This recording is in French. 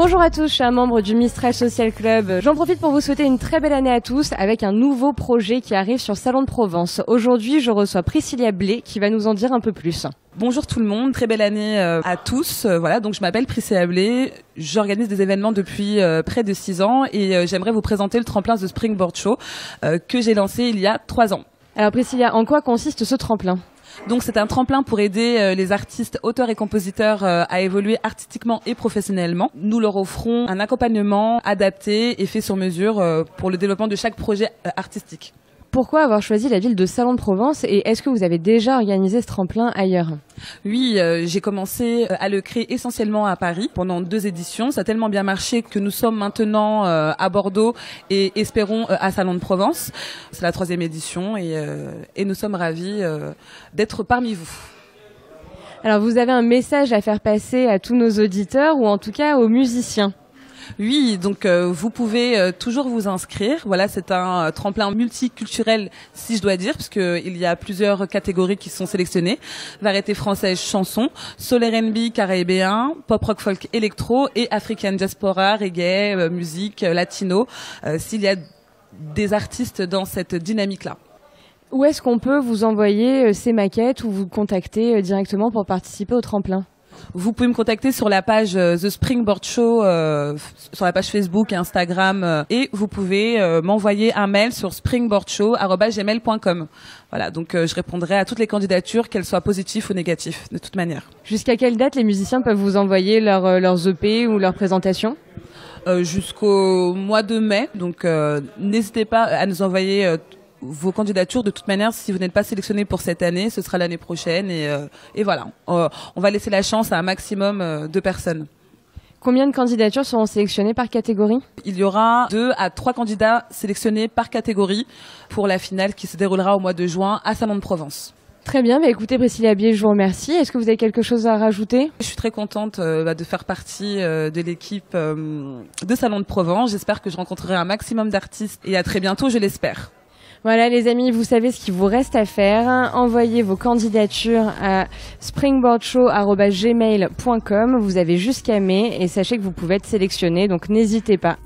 Bonjour à tous, je suis un membre du Mistral Social Club. J'en profite pour vous souhaiter une très belle année à tous avec un nouveau projet qui arrive sur Salon de Provence. Aujourd'hui, je reçois Priscilla Blé qui va nous en dire un peu plus. Bonjour tout le monde, très belle année euh, à tous. Euh, voilà, donc je m'appelle Priscilla Blé, j'organise des événements depuis euh, près de six ans et j'aimerais vous présenter le tremplin The Springboard Show que j'ai lancé il y a trois ans. Alors Priscilla, en quoi consiste ce tremplin? Donc c'est un tremplin pour aider euh, les artistes, auteurs et compositeurs euh, à évoluer artistiquement et professionnellement. Nous leur offrons un accompagnement adapté et fait sur mesure euh, pour le développement de chaque projet artistique. Pourquoi avoir choisi la ville de Salon de Provence et est-ce que vous avez déjà organisé ce tremplin ailleurs? Oui, euh, j'ai commencé euh, à le créer essentiellement à Paris pendant deux éditions. Ça a tellement bien marché que nous sommes maintenant euh, à Bordeaux et espérons à Salon de Provence. C'est la troisième édition et, et nous sommes ravis d'être parmi vous. Alors vous avez un message à faire passer à tous nos auditeurs ou en tout cas aux musiciens? Oui, donc euh, vous pouvez euh, toujours vous inscrire. Voilà, c'est un euh, tremplin multiculturel, si je dois dire, parce il y a plusieurs catégories qui sont sélectionnées variété française, chanson, soul R&B caribéen, pop rock folk électro et African diaspora, reggae, musique latino. S'il y a des artistes dans cette dynamique-là. Où est-ce qu'on peut vous envoyer ces maquettes ou vous contacter directement pour participer au tremplin? Vous pouvez me contacter sur la page euh, The Springboard Show, euh, sur la page Facebook et Instagram, euh, et vous pouvez m'envoyer un mail sur springboardshow@gmail.com. Voilà, donc je répondrai à toutes les candidatures, qu'elles soient positives ou négatives, de toute manière. Jusqu'à quelle date les musiciens peuvent vous envoyer leur, leurs EP ou leurs présentations? Jusqu'au mois de mai, donc n'hésitez pas à nous envoyer vos candidatures, de toute manière, si vous n'êtes pas sélectionné pour cette année, ce sera l'année prochaine. Et, euh, et voilà, euh, on va laisser la chance à un maximum euh, de personnes. Combien de candidatures seront sélectionnées par catégorie? Il y aura deux à trois candidats sélectionnés par catégorie pour la finale qui se déroulera au mois de juin à Salon de Provence. Très bien, bah écoutez Priscilla Bier, je vous remercie. Est-ce que vous avez quelque chose à rajouter? Je suis très contente bah, de faire partie de l'équipe de Salon de Provence. J'espère que je rencontrerai un maximum d'artistes et à très bientôt, je l'espère. Voilà les amis, vous savez ce qu'il vous reste à faire. Envoyez vos candidatures à springboardshow.gmail.com. Vous avez jusqu'à mai et sachez que vous pouvez être sélectionné, donc n'hésitez pas.